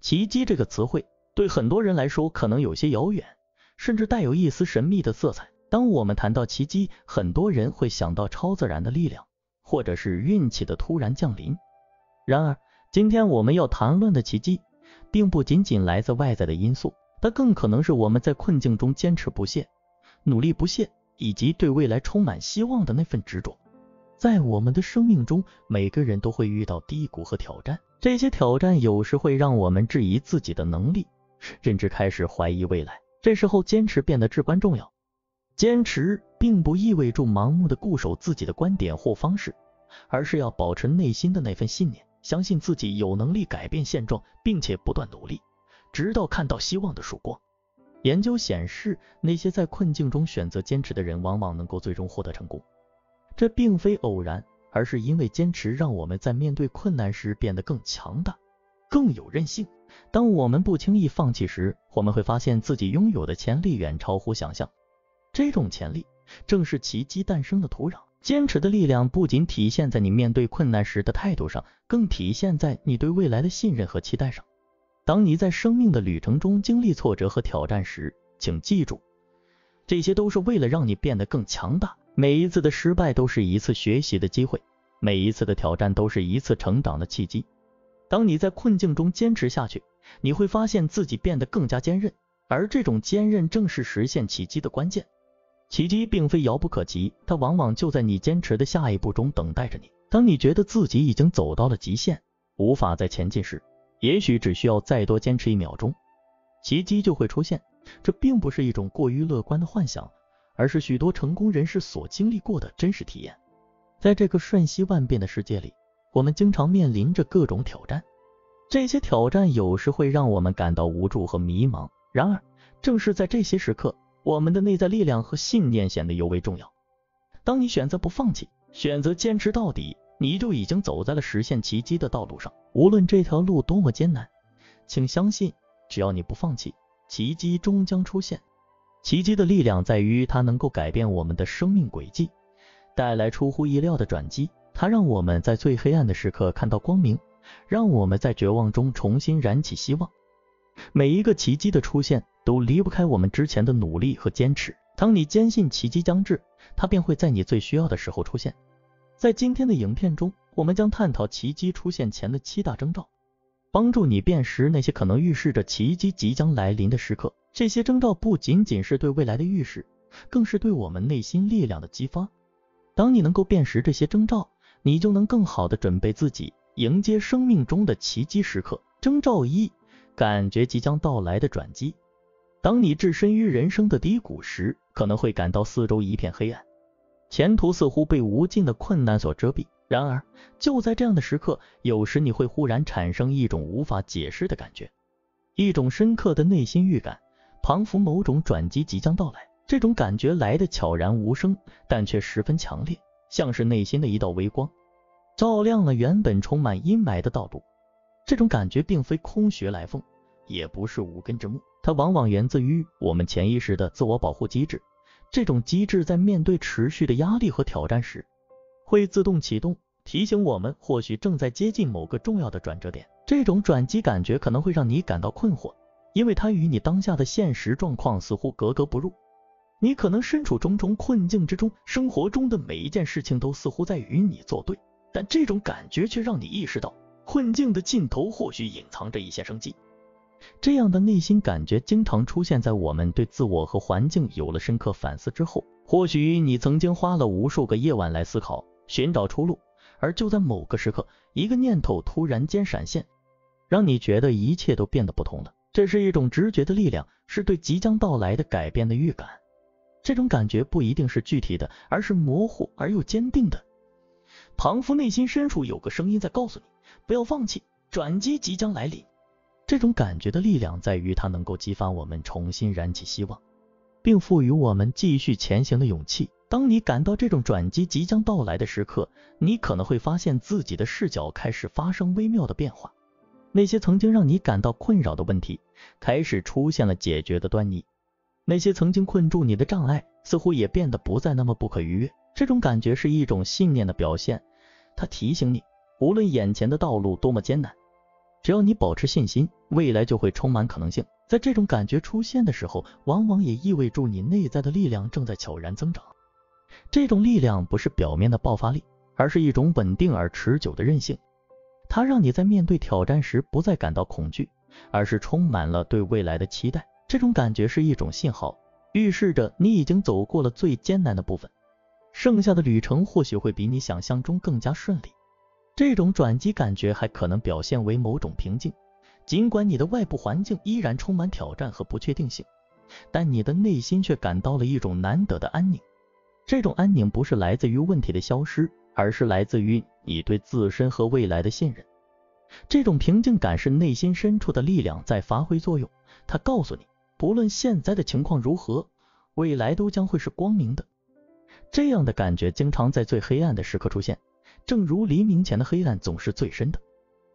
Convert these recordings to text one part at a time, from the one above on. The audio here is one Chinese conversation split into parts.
奇迹这个词汇对很多人来说可能有些遥远，甚至带有一丝神秘的色彩。当我们谈到奇迹，很多人会想到超自然的力量，或者是运气的突然降临。然而，今天我们要谈论的奇迹，并不仅仅来自外在的因素，它更可能是我们在困境中坚持不懈、努力不懈，以及对未来充满希望的那份执着。在我们的生命中，每个人都会遇到低谷和挑战，这些挑战有时会让我们质疑自己的能力，甚至开始怀疑未来。这时候，坚持变得至关重要。坚持并不意味着盲目的固守自己的观点或方式，而是要保持内心的那份信念，相信自己有能力改变现状，并且不断努力，直到看到希望的曙光。研究显示，那些在困境中选择坚持的人，往往能够最终获得成功。这并非偶然，而是因为坚持让我们在面对困难时变得更强大、更有韧性。当我们不轻易放弃时，我们会发现自己拥有的潜力远超乎想象。这种潜力正是奇迹诞生的土壤。坚持的力量不仅体现在你面对困难时的态度上，更体现在你对未来的信任和期待上。当你在生命的旅程中经历挫折和挑战时，请记住，这些都是为了让你变得更强大。每一次的失败都是一次学习的机会，每一次的挑战都是一次成长的契机。当你在困境中坚持下去，你会发现自己变得更加坚韧，而这种坚韧正是实现奇迹的关键。奇迹并非遥不可及，它往往就在你坚持的下一步中等待着你。当你觉得自己已经走到了极限，无法再前进时，也许只需要再多坚持一秒钟，奇迹就会出现。这并不是一种过于乐观的幻想，而是许多成功人士所经历过的真实体验。在这个瞬息万变的世界里，我们经常面临着各种挑战，这些挑战有时会让我们感到无助和迷茫。然而，正是在这些时刻，我们的内在力量和信念显得尤为重要。当你选择不放弃，选择坚持到底，你就已经走在了实现奇迹的道路上。无论这条路多么艰难，请相信，只要你不放弃，奇迹终将出现。奇迹的力量在于它能够改变我们的生命轨迹，带来出乎意料的转机。它让我们在最黑暗的时刻看到光明，让我们在绝望中重新燃起希望。每一个奇迹的出现。都离不开我们之前的努力和坚持。当你坚信奇迹将至，它便会在你最需要的时候出现。在今天的影片中，我们将探讨奇迹出现前的七大征兆，帮助你辨识那些可能预示着奇迹即将来临的时刻。这些征兆不仅仅是对未来的预示，更是对我们内心力量的激发。当你能够辨识这些征兆，你就能更好的准备自己，迎接生命中的奇迹时刻。征兆一：感觉即将到来的转机。当你置身于人生的低谷时，可能会感到四周一片黑暗，前途似乎被无尽的困难所遮蔽。然而，就在这样的时刻，有时你会忽然产生一种无法解释的感觉，一种深刻的内心预感，仿佛某种转机即将到来。这种感觉来的悄然无声，但却十分强烈，像是内心的一道微光，照亮了原本充满阴霾的道路。这种感觉并非空穴来风，也不是无根之木。它往往源自于我们潜意识的自我保护机制，这种机制在面对持续的压力和挑战时，会自动启动，提醒我们或许正在接近某个重要的转折点。这种转机感觉可能会让你感到困惑，因为它与你当下的现实状况似乎格格不入。你可能身处重重困境之中，生活中的每一件事情都似乎在与你作对，但这种感觉却让你意识到，困境的尽头或许隐藏着一线生机。这样的内心感觉经常出现在我们对自我和环境有了深刻反思之后。或许你曾经花了无数个夜晚来思考、寻找出路，而就在某个时刻，一个念头突然间闪现，让你觉得一切都变得不同了。这是一种直觉的力量，是对即将到来的改变的预感。这种感觉不一定是具体的，而是模糊而又坚定的，庞佛内心深处有个声音在告诉你：不要放弃，转机即将来临。这种感觉的力量在于，它能够激发我们重新燃起希望，并赋予我们继续前行的勇气。当你感到这种转机即将到来的时刻，你可能会发现自己的视角开始发生微妙的变化。那些曾经让你感到困扰的问题，开始出现了解决的端倪；那些曾经困住你的障碍，似乎也变得不再那么不可逾越。这种感觉是一种信念的表现，它提醒你，无论眼前的道路多么艰难，只要你保持信心，未来就会充满可能性。在这种感觉出现的时候，往往也意味着你内在的力量正在悄然增长。这种力量不是表面的爆发力，而是一种稳定而持久的韧性。它让你在面对挑战时不再感到恐惧，而是充满了对未来的期待。这种感觉是一种信号，预示着你已经走过了最艰难的部分，剩下的旅程或许会比你想象中更加顺利。这种转机感觉还可能表现为某种平静。尽管你的外部环境依然充满挑战和不确定性，但你的内心却感到了一种难得的安宁。这种安宁不是来自于问题的消失，而是来自于你对自身和未来的信任。这种平静感是内心深处的力量在发挥作用，它告诉你，不论现在的情况如何，未来都将会是光明的。这样的感觉经常在最黑暗的时刻出现，正如黎明前的黑暗总是最深的。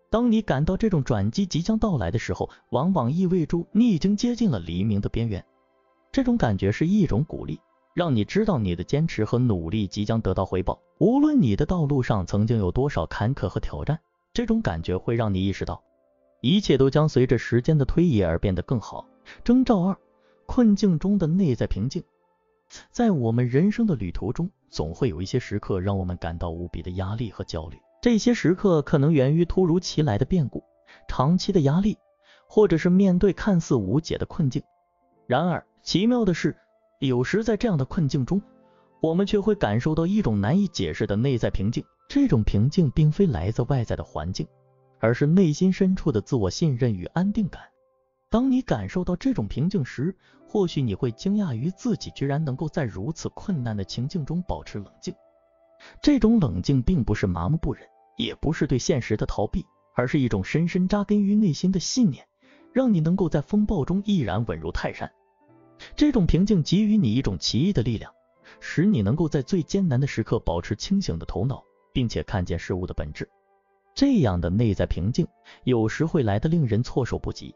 当你感到这种转机即将到来的时候，往往意味着你已经接近了黎明的边缘。这种感觉是一种鼓励，让你知道你的坚持和努力即将得到回报。无论你的道路上曾经有多少坎坷和挑战，这种感觉会让你意识到，一切都将随着时间的推移而变得更好。征兆二：困境中的内在平静。在我们人生的旅途中，总会有一些时刻让我们感到无比的压力和焦虑。这些时刻可能源于突如其来的变故、长期的压力，或者是面对看似无解的困境。然而，奇妙的是，有时在这样的困境中，我们却会感受到一种难以解释的内在平静。这种平静并非来自外在的环境，而是内心深处的自我信任与安定感。当你感受到这种平静时，或许你会惊讶于自己居然能够在如此困难的情境中保持冷静。这种冷静并不是麻木不仁。也不是对现实的逃避，而是一种深深扎根于内心的信念，让你能够在风暴中依然稳如泰山。这种平静给予你一种奇异的力量，使你能够在最艰难的时刻保持清醒的头脑，并且看见事物的本质。这样的内在平静有时会来得令人措手不及。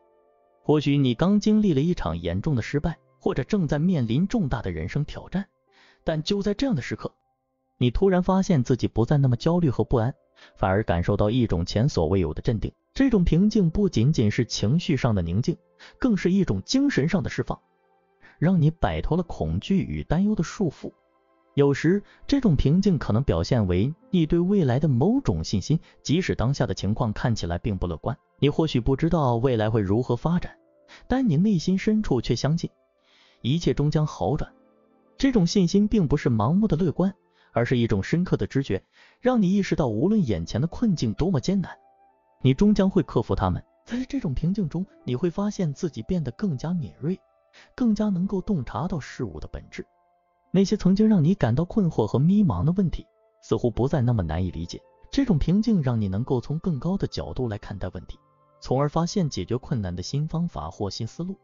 或许你刚经历了一场严重的失败，或者正在面临重大的人生挑战，但就在这样的时刻，你突然发现自己不再那么焦虑和不安。反而感受到一种前所未有的镇定。这种平静不仅仅是情绪上的宁静，更是一种精神上的释放，让你摆脱了恐惧与担忧的束缚。有时，这种平静可能表现为你对未来的某种信心，即使当下的情况看起来并不乐观。你或许不知道未来会如何发展，但你内心深处却相信一切终将好转。这种信心并不是盲目的乐观。而是一种深刻的知觉，让你意识到，无论眼前的困境多么艰难，你终将会克服它们。在这种平静中，你会发现自己变得更加敏锐，更加能够洞察到事物的本质。那些曾经让你感到困惑和迷茫的问题，似乎不再那么难以理解。这种平静让你能够从更高的角度来看待问题，从而发现解决困难的新方法或新思路。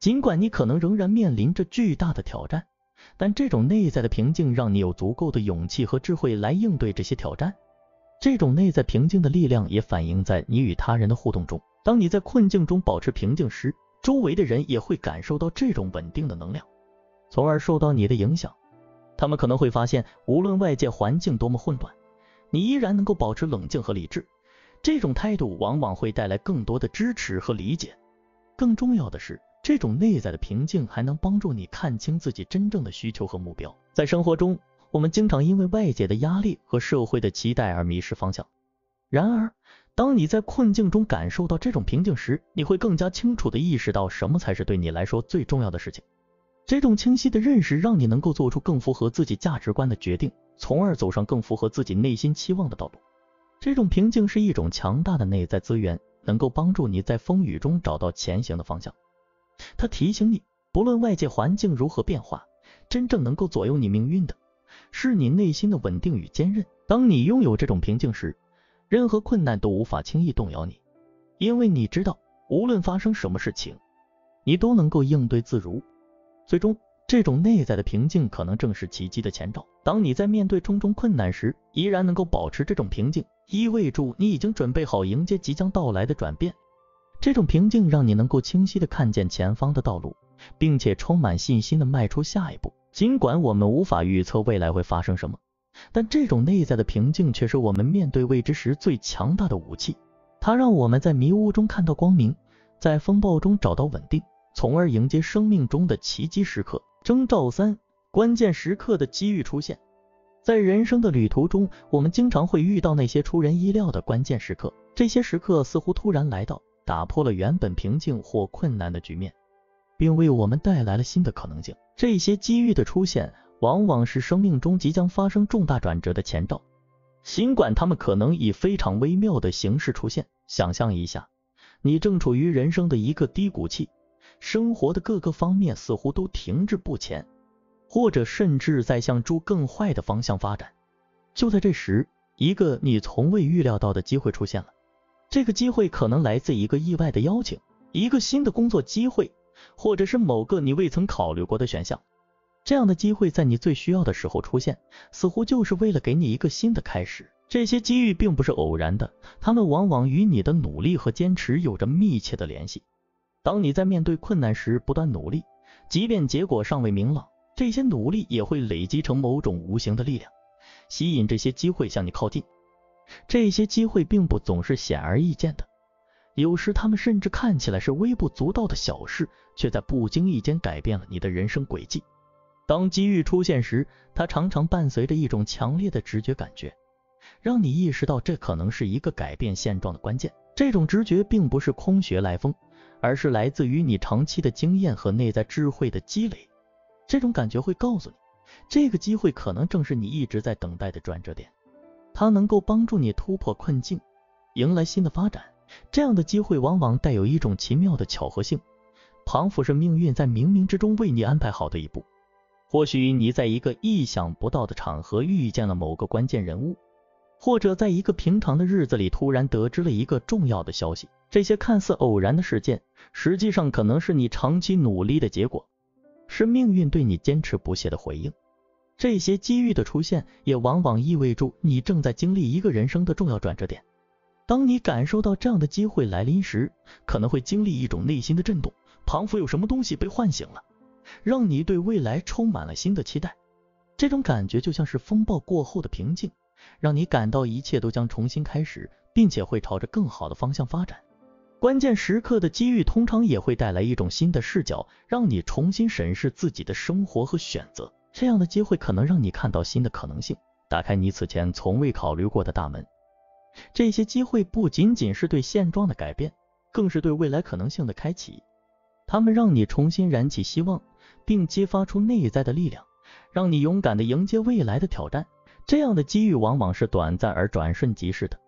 尽管你可能仍然面临着巨大的挑战。但这种内在的平静让你有足够的勇气和智慧来应对这些挑战。这种内在平静的力量也反映在你与他人的互动中。当你在困境中保持平静时，周围的人也会感受到这种稳定的能量，从而受到你的影响。他们可能会发现，无论外界环境多么混乱，你依然能够保持冷静和理智。这种态度往往会带来更多的支持和理解。更重要的是。这种内在的平静还能帮助你看清自己真正的需求和目标。在生活中，我们经常因为外界的压力和社会的期待而迷失方向。然而，当你在困境中感受到这种平静时，你会更加清楚地意识到什么才是对你来说最重要的事情。这种清晰的认识让你能够做出更符合自己价值观的决定，从而走上更符合自己内心期望的道路。这种平静是一种强大的内在资源，能够帮助你在风雨中找到前行的方向。它提醒你，不论外界环境如何变化，真正能够左右你命运的，是你内心的稳定与坚韧。当你拥有这种平静时，任何困难都无法轻易动摇你，因为你知道，无论发生什么事情，你都能够应对自如。最终，这种内在的平静可能正是奇迹的前兆。当你在面对重重困难时，依然能够保持这种平静，意味着你已经准备好迎接即将到来的转变。这种平静让你能够清晰地看见前方的道路，并且充满信心地迈出下一步。尽管我们无法预测未来会发生什么，但这种内在的平静却是我们面对未知时最强大的武器。它让我们在迷雾中看到光明，在风暴中找到稳定，从而迎接生命中的奇迹时刻。征兆三：关键时刻的机遇出现。在人生的旅途中，我们经常会遇到那些出人意料的关键时刻，这些时刻似乎突然来到，打破了原本平静或困难的局面。并为我们带来了新的可能性。这些机遇的出现，往往是生命中即将发生重大转折的前兆，尽管它们可能以非常微妙的形式出现。想象一下，你正处于人生的一个低谷期，生活的各个方面似乎都停滞不前，或者甚至在向住更坏的方向发展。就在这时，一个你从未预料到的机会出现了。这个机会可能来自一个意外的邀请，一个新的工作机会。或者是某个你未曾考虑过的选项，这样的机会在你最需要的时候出现，似乎就是为了给你一个新的开始。这些机遇并不是偶然的，它们往往与你的努力和坚持有着密切的联系。当你在面对困难时不断努力，即便结果尚未明朗，这些努力也会累积成某种无形的力量，吸引这些机会向你靠近。这些机会并不总是显而易见的。有时，他们甚至看起来是微不足道的小事，却在不经意间改变了你的人生轨迹。当机遇出现时，它常常伴随着一种强烈的直觉感觉，让你意识到这可能是一个改变现状的关键。这种直觉并不是空穴来风，而是来自于你长期的经验和内在智慧的积累。这种感觉会告诉你，这个机会可能正是你一直在等待的转折点，它能够帮助你突破困境，迎来新的发展。这样的机会往往带有一种奇妙的巧合性，仿佛是命运在冥冥之中为你安排好的一步。或许你在一个意想不到的场合遇见了某个关键人物，或者在一个平常的日子里突然得知了一个重要的消息。这些看似偶然的事件，实际上可能是你长期努力的结果，是命运对你坚持不懈的回应。这些机遇的出现，也往往意味着你正在经历一个人生的重要转折点。当你感受到这样的机会来临时，可能会经历一种内心的震动，仿佛有什么东西被唤醒了，让你对未来充满了新的期待。这种感觉就像是风暴过后的平静，让你感到一切都将重新开始，并且会朝着更好的方向发展。关键时刻的机遇通常也会带来一种新的视角，让你重新审视自己的生活和选择。这样的机会可能让你看到新的可能性，打开你此前从未考虑过的大门。这些机会不仅仅是对现状的改变，更是对未来可能性的开启。他们让你重新燃起希望，并激发出内在的力量，让你勇敢地迎接未来的挑战。这样的机遇往往是短暂而转瞬即逝的，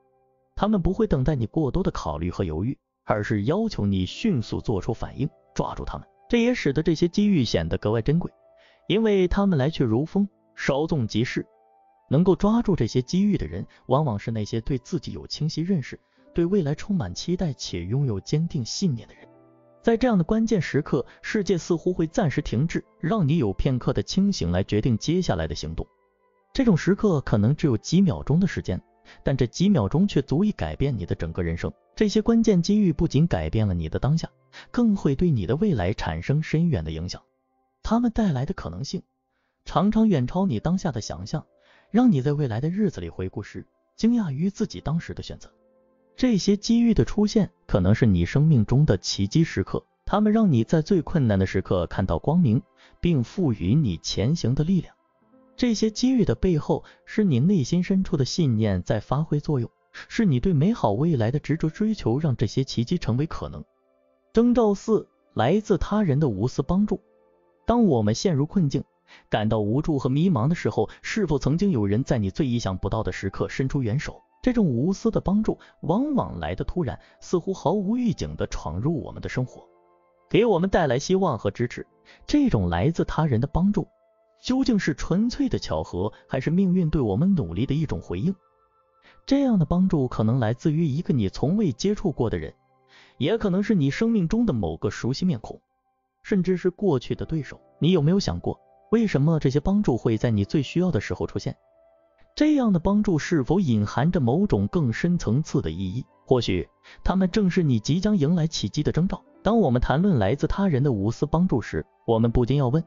他们不会等待你过多的考虑和犹豫，而是要求你迅速做出反应，抓住他们。这也使得这些机遇显得格外珍贵，因为他们来去如风，稍纵即逝。能够抓住这些机遇的人，往往是那些对自己有清晰认识、对未来充满期待且拥有坚定信念的人。在这样的关键时刻，世界似乎会暂时停滞，让你有片刻的清醒来决定接下来的行动。这种时刻可能只有几秒钟的时间，但这几秒钟却足以改变你的整个人生。这些关键机遇不仅改变了你的当下，更会对你的未来产生深远的影响。他们带来的可能性，常常远超你当下的想象。让你在未来的日子里回顾时，惊讶于自己当时的选择。这些机遇的出现，可能是你生命中的奇迹时刻，他们让你在最困难的时刻看到光明，并赋予你前行的力量。这些机遇的背后，是你内心深处的信念在发挥作用，是你对美好未来的执着追求，让这些奇迹成为可能。征兆四：来自他人的无私帮助。当我们陷入困境。感到无助和迷茫的时候，是否曾经有人在你最意想不到的时刻伸出援手？这种无私的帮助往往来的突然，似乎毫无预警的闯入我们的生活，给我们带来希望和支持。这种来自他人的帮助，究竟是纯粹的巧合，还是命运对我们努力的一种回应？这样的帮助可能来自于一个你从未接触过的人，也可能是你生命中的某个熟悉面孔，甚至是过去的对手。你有没有想过？为什么这些帮助会在你最需要的时候出现？这样的帮助是否隐含着某种更深层次的意义？或许，他们正是你即将迎来奇迹的征兆。当我们谈论来自他人的无私帮助时，我们不禁要问：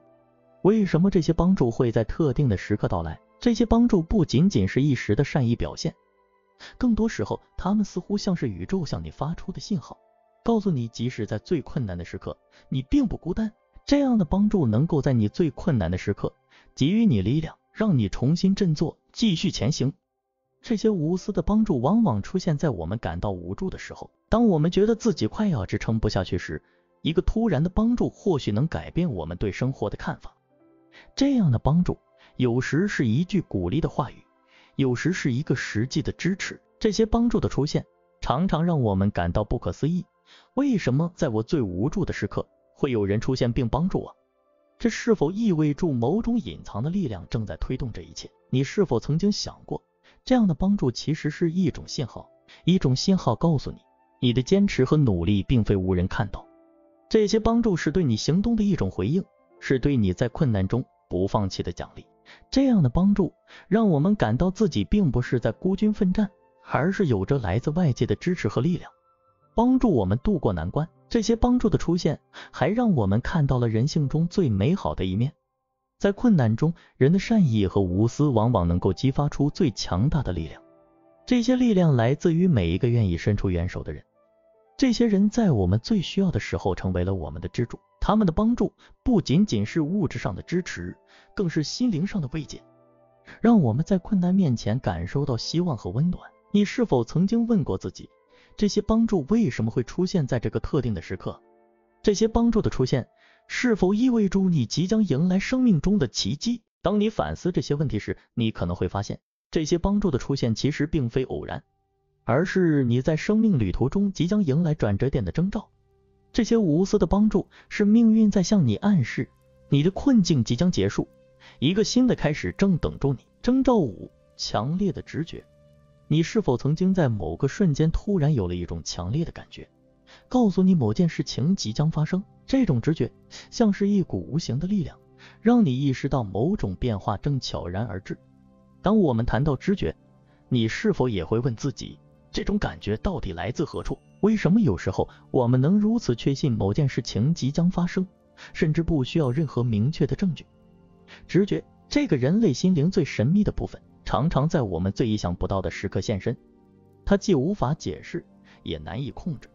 为什么这些帮助会在特定的时刻到来？这些帮助不仅仅是一时的善意表现，更多时候，他们似乎像是宇宙向你发出的信号，告诉你，即使在最困难的时刻，你并不孤单。这样的帮助能够在你最困难的时刻给予你力量，让你重新振作，继续前行。这些无私的帮助往往出现在我们感到无助的时候，当我们觉得自己快要支撑不下去时，一个突然的帮助或许能改变我们对生活的看法。这样的帮助。有时是一句鼓励的话语，有时是一个实际的支持。这些帮助的出现，常常让我们感到不可思议。为什么在我最无助的时刻，会有人出现并帮助我？这是否意味着某种隐藏的力量正在推动这一切？你是否曾经想过，这样的帮助其实是一种信号，一种信号告诉你，你的坚持和努力并非无人看到。这些帮助是对你行动的一种回应，是对你在困难中不放弃的奖励。这样的帮助让我们感到自己并不是在孤军奋战，而是有着来自外界的支持和力量，帮助我们度过难关。这些帮助的出现，还让我们看到了人性中最美好的一面。在困难中，人的善意和无私往往能够激发出最强大的力量。这些力量来自于每一个愿意伸出援手的人。这些人在我们最需要的时候成为了我们的支柱。他们的帮助不仅仅是物质上的支持，更是心灵上的慰藉，让我们在困难面前感受到希望和温暖。你是否曾经问过自己，这些帮助为什么会出现在这个特定的时刻？这些帮助的出现是否意味着你即将迎来生命中的奇迹？当你反思这些问题时，你可能会发现，这些帮助的出现其实并非偶然，而是你在生命旅途中即将迎来转折点的征兆。这些无私的帮助是命运在向你暗示，你的困境即将结束，一个新的开始正等着你。征兆五：强烈的直觉。你是否曾经在某个瞬间突然有了一种强烈的感觉，告诉你某件事情即将发生？这种直觉像是一股无形的力量，让你意识到某种变化正悄然而至。当我们谈到直觉，你是否也会问自己，这种感觉到底来自何处？为什么有时候我们能如此确信某件事情即将发生，甚至不需要任何明确的证据？直觉，这个人类心灵最神秘的部分，常常在我们最意想不到的时刻现身。它既无法解释，也难以控制，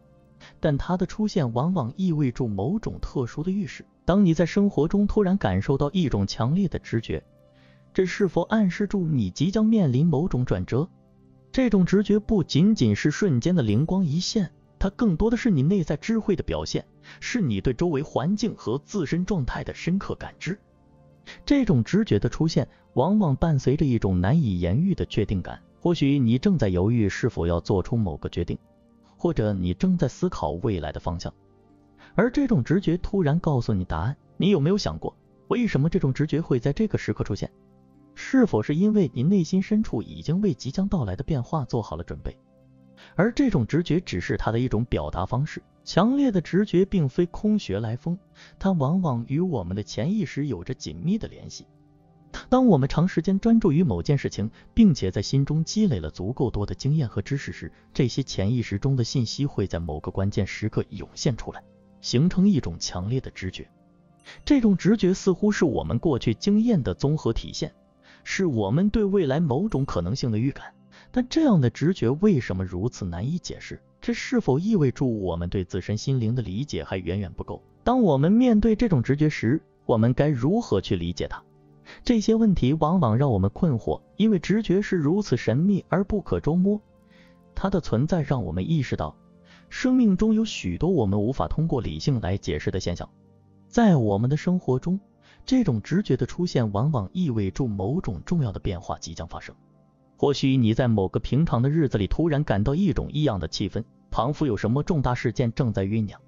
但它的出现往往意味着某种特殊的预示。当你在生活中突然感受到一种强烈的直觉，这是否暗示住你即将面临某种转折？这种直觉不仅仅是瞬间的灵光一现，它更多的是你内在智慧的表现，是你对周围环境和自身状态的深刻感知。这种直觉的出现，往往伴随着一种难以言喻的确定感。或许你正在犹豫是否要做出某个决定，或者你正在思考未来的方向，而这种直觉突然告诉你答案。你有没有想过，为什么这种直觉会在这个时刻出现？是否是因为你内心深处已经为即将到来的变化做好了准备，而这种直觉只是它的一种表达方式？强烈的直觉并非空穴来风，它往往与我们的潜意识有着紧密的联系。当我们长时间专注于某件事情，并且在心中积累了足够多的经验和知识时，这些潜意识中的信息会在某个关键时刻涌现出来，形成一种强烈的直觉。这种直觉似乎是我们过去经验的综合体现。是我们对未来某种可能性的预感，但这样的直觉为什么如此难以解释？这是否意味着我们对自身心灵的理解还远远不够？当我们面对这种直觉时，我们该如何去理解它？这些问题往往让我们困惑，因为直觉是如此神秘而不可捉摸。它的存在让我们意识到，生命中有许多我们无法通过理性来解释的现象，在我们的生活中。这种直觉的出现，往往意味着某种重要的变化即将发生。或许你在某个平常的日子里，突然感到一种异样的气氛，仿佛有什么重大事件正在酝酿。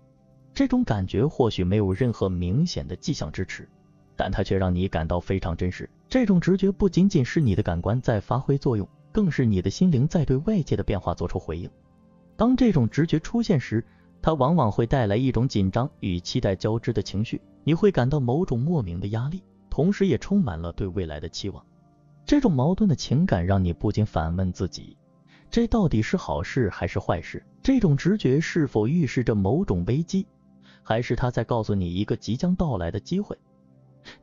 这种感觉或许没有任何明显的迹象支持，但它却让你感到非常真实。这种直觉不仅仅是你的感官在发挥作用，更是你的心灵在对外界的变化做出回应。当这种直觉出现时，它往往会带来一种紧张与期待交织的情绪。你会感到某种莫名的压力，同时也充满了对未来的期望。这种矛盾的情感让你不禁反问自己：这到底是好事还是坏事？这种直觉是否预示着某种危机，还是他在告诉你一个即将到来的机会？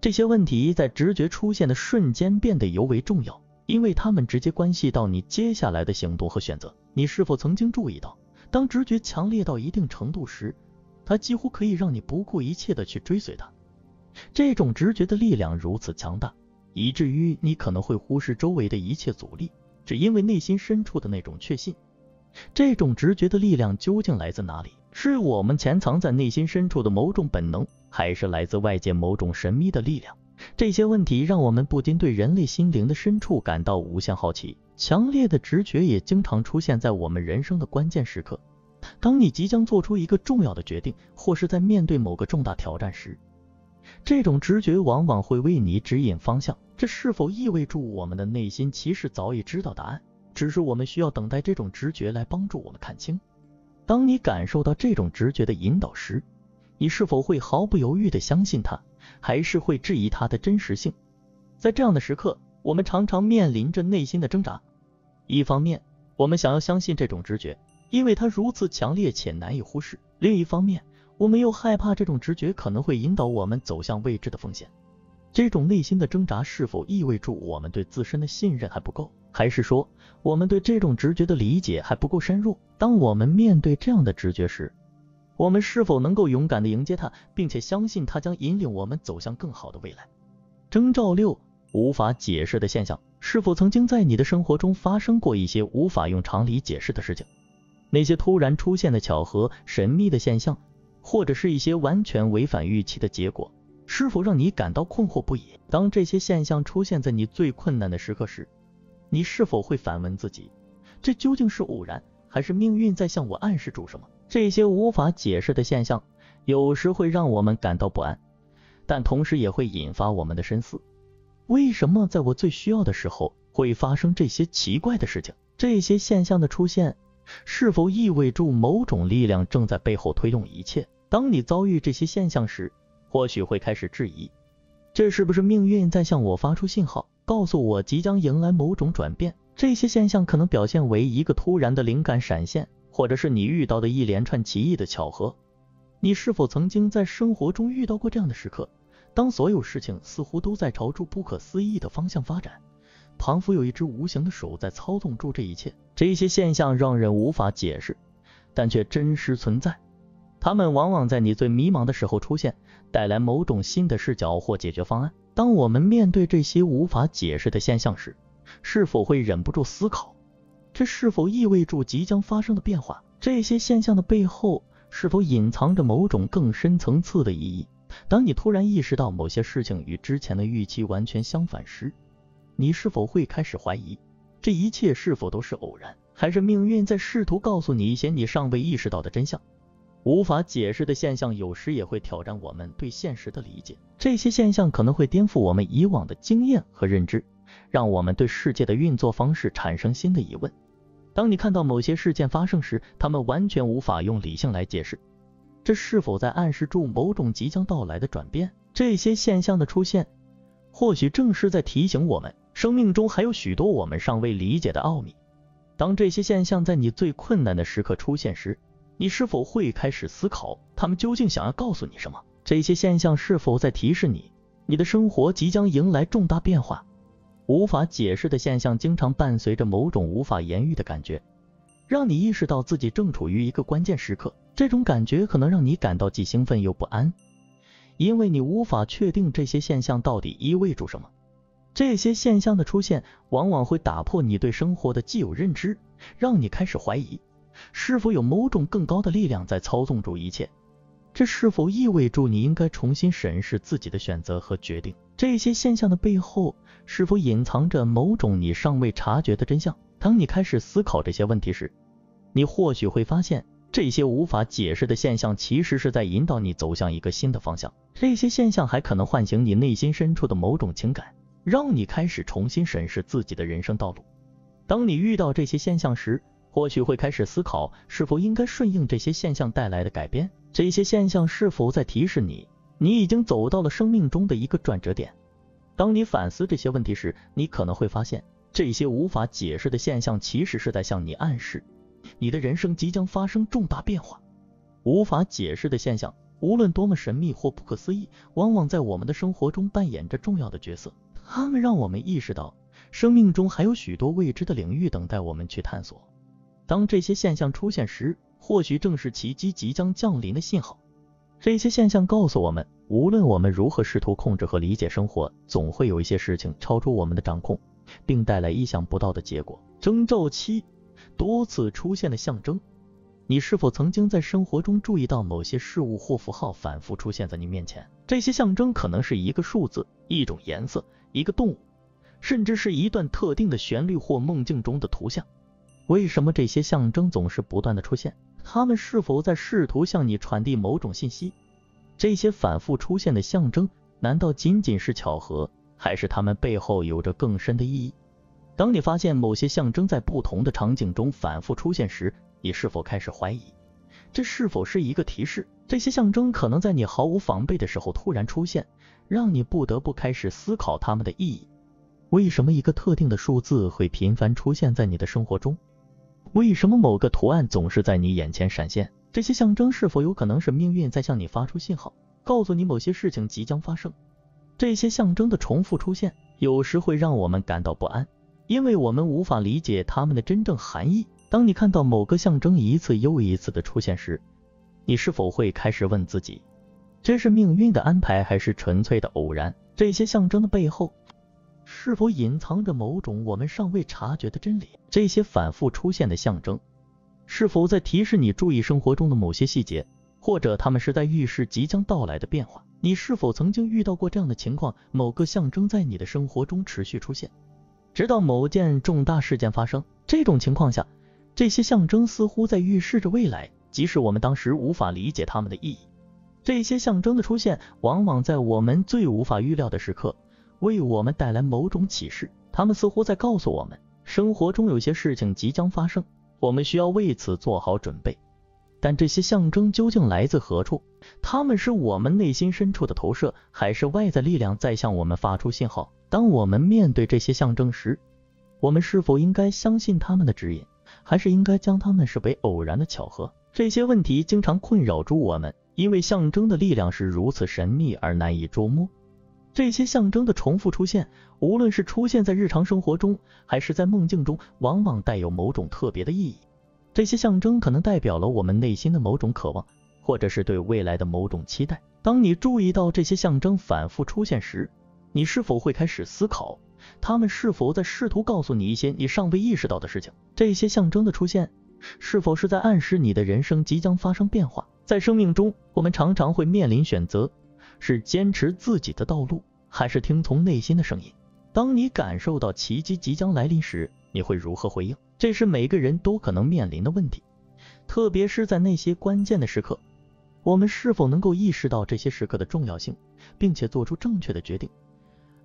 这些问题在直觉出现的瞬间变得尤为重要，因为它们直接关系到你接下来的行动和选择。你是否曾经注意到，当直觉强烈到一定程度时，它几乎可以让你不顾一切的去追随它？这种直觉的力量如此强大，以至于你可能会忽视周围的一切阻力，只因为内心深处的那种确信。这种直觉的力量究竟来自哪里？是我们潜藏在内心深处的某种本能，还是来自外界某种神秘的力量？这些问题让我们不禁对人类心灵的深处感到无限好奇。强烈的直觉也经常出现在我们人生的关键时刻。当你即将做出一个重要的决定，或是在面对某个重大挑战时，这种直觉往往会为你指引方向。这是否意味着我们的内心其实早已知道答案？只是我们需要等待这种直觉来帮助我们看清。当你感受到这种直觉的引导时，你是否会毫不犹豫地相信它，还是会质疑它的真实性？在这样的时刻，我们常常面临着内心的挣扎。一方面，我们想要相信这种直觉，因为它如此强烈且难以忽视；另一方面，我们又害怕这种直觉可能会引导我们走向未知的风险。这种内心的挣扎是否意味着我们对自身的信任还不够，还是说我们对这种直觉的理解还不够深入？当我们面对这样的直觉时，我们是否能够勇敢地迎接它，并且相信它将引领我们走向更好的未来？征兆六：无法解释的现象。是否曾经在你的生活中发生过一些无法用常理解释的事情？那些突然出现的巧合、神秘的现象，或者是一些完全违反预期的结果？是否让你感到困惑不已？当这些现象出现在你最困难的时刻时，你是否会反问自己，这究竟是偶然，还是命运在向我暗示住什么？这些无法解释的现象，有时会让我们感到不安，但同时也会引发我们的深思。为什么在我最需要的时候会发生这些奇怪的事情？这些现象的出现，是否意味着某种力量正在背后推动一切？当你遭遇这些现象时，或许会开始质疑，这是不是命运在向我发出信号，告诉我即将迎来某种转变？这些现象可能表现为一个突然的灵感闪现，或者是你遇到的一连串奇异的巧合。你是否曾经在生活中遇到过这样的时刻，当所有事情似乎都在朝着不可思议的方向发展，仿佛有一只无形的手在操纵住这一切？这些现象让人无法解释，但却真实存在。他们往往在你最迷茫的时候出现，带来某种新的视角或解决方案。当我们面对这些无法解释的现象时，是否会忍不住思考，这是否意味着即将发生的变化？这些现象的背后是否隐藏着某种更深层次的意义？当你突然意识到某些事情与之前的预期完全相反时，你是否会开始怀疑，这一切是否都是偶然，还是命运在试图告诉你一些你尚未意识到的真相？无法解释的现象有时也会挑战我们对现实的理解。这些现象可能会颠覆我们以往的经验和认知，让我们对世界的运作方式产生新的疑问。当你看到某些事件发生时，他们完全无法用理性来解释，这是否在暗示住某种即将到来的转变？这些现象的出现，或许正是在提醒我们，生命中还有许多我们尚未理解的奥秘。当这些现象在你最困难的时刻出现时，你是否会开始思考，他们究竟想要告诉你什么？这些现象是否在提示你，你的生活即将迎来重大变化？无法解释的现象经常伴随着某种无法言喻的感觉，让你意识到自己正处于一个关键时刻。这种感觉可能让你感到既兴奋又不安，因为你无法确定这些现象到底意味着什么。这些现象的出现往往会打破你对生活的既有认知，让你开始怀疑。是否有某种更高的力量在操纵住一切？这是否意味着你应该重新审视自己的选择和决定？这些现象的背后是否隐藏着某种你尚未察觉的真相？当你开始思考这些问题时，你或许会发现，这些无法解释的现象其实是在引导你走向一个新的方向。这些现象还可能唤醒你内心深处的某种情感，让你开始重新审视自己的人生道路。当你遇到这些现象时，或许会开始思考，是否应该顺应这些现象带来的改变？这些现象是否在提示你，你已经走到了生命中的一个转折点？当你反思这些问题时，你可能会发现，这些无法解释的现象其实是在向你暗示，你的人生即将发生重大变化。无法解释的现象无论多么神秘或不可思议，往往在我们的生活中扮演着重要的角色。它们让我们意识到，生命中还有许多未知的领域等待我们去探索。当这些现象出现时，或许正是奇迹即将降临的信号。这些现象告诉我们，无论我们如何试图控制和理解生活，总会有一些事情超出我们的掌控，并带来意想不到的结果。征兆七：多次出现的象征。你是否曾经在生活中注意到某些事物或符号反复出现在你面前？这些象征可能是一个数字、一种颜色、一个动物，甚至是一段特定的旋律或梦境中的图像。为什么这些象征总是不断的出现？他们是否在试图向你传递某种信息？这些反复出现的象征，难道仅仅是巧合，还是它们背后有着更深的意义？当你发现某些象征在不同的场景中反复出现时，你是否开始怀疑，这是否是一个提示？这些象征可能在你毫无防备的时候突然出现，让你不得不开始思考它们的意义。为什么一个特定的数字会频繁出现在你的生活中？为什么某个图案总是在你眼前闪现？这些象征是否有可能是命运在向你发出信号，告诉你某些事情即将发生？这些象征的重复出现，有时会让我们感到不安，因为我们无法理解它们的真正含义。当你看到某个象征一次又一次的出现时，你是否会开始问自己，这是命运的安排还是纯粹的偶然？这些象征的背后。是否隐藏着某种我们尚未察觉的真理？这些反复出现的象征，是否在提示你注意生活中的某些细节，或者他们是在预示即将到来的变化？你是否曾经遇到过这样的情况？某个象征在你的生活中持续出现，直到某件重大事件发生。这种情况下，这些象征似乎在预示着未来，即使我们当时无法理解它们的意义。这些象征的出现，往往在我们最无法预料的时刻。为我们带来某种启示，他们似乎在告诉我们，生活中有些事情即将发生，我们需要为此做好准备。但这些象征究竟来自何处？他们是我们内心深处的投射，还是外在力量在向我们发出信号？当我们面对这些象征时，我们是否应该相信他们的指引，还是应该将他们视为偶然的巧合？这些问题经常困扰住我们，因为象征的力量是如此神秘而难以捉摸。这些象征的重复出现，无论是出现在日常生活中，还是在梦境中，往往带有某种特别的意义。这些象征可能代表了我们内心的某种渴望，或者是对未来的某种期待。当你注意到这些象征反复出现时，你是否会开始思考，他们是否在试图告诉你一些你尚未意识到的事情？这些象征的出现，是否是在暗示你的人生即将发生变化？在生命中，我们常常会面临选择。是坚持自己的道路，还是听从内心的声音？当你感受到奇迹即将来临时，你会如何回应？这是每个人都可能面临的问题，特别是在那些关键的时刻，我们是否能够意识到这些时刻的重要性，并且做出正确的决定，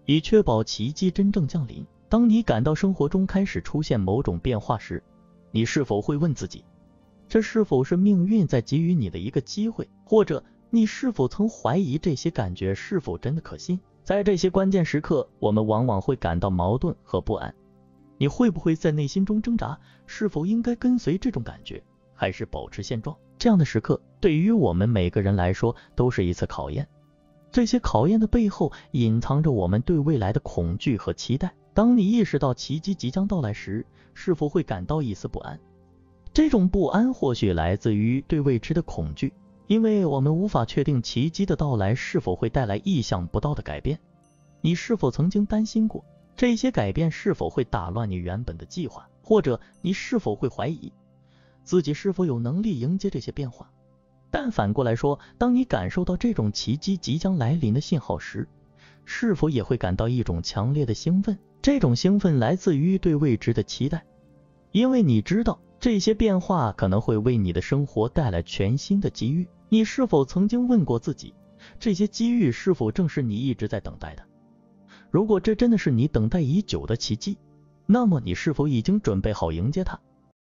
以确保奇迹真正降临？当你感到生活中开始出现某种变化时，你是否会问自己，这是否是命运在给予你的一个机会，或者？你是否曾怀疑这些感觉是否真的可信？在这些关键时刻，我们往往会感到矛盾和不安。你会不会在内心中挣扎，是否应该跟随这种感觉，还是保持现状？这样的时刻对于我们每个人来说都是一次考验。这些考验的背后隐藏着我们对未来的恐惧和期待。当你意识到奇迹即将到来时，是否会感到一丝不安？这种不安或许来自于对未知的恐惧。因为我们无法确定奇迹的到来是否会带来意想不到的改变。你是否曾经担心过这些改变是否会打乱你原本的计划？或者你是否会怀疑自己是否有能力迎接这些变化？但反过来说，当你感受到这种奇迹即将来临的信号时，是否也会感到一种强烈的兴奋？这种兴奋来自于对未知的期待，因为你知道这些变化可能会为你的生活带来全新的机遇。你是否曾经问过自己，这些机遇是否正是你一直在等待的？如果这真的是你等待已久的奇迹，那么你是否已经准备好迎接它？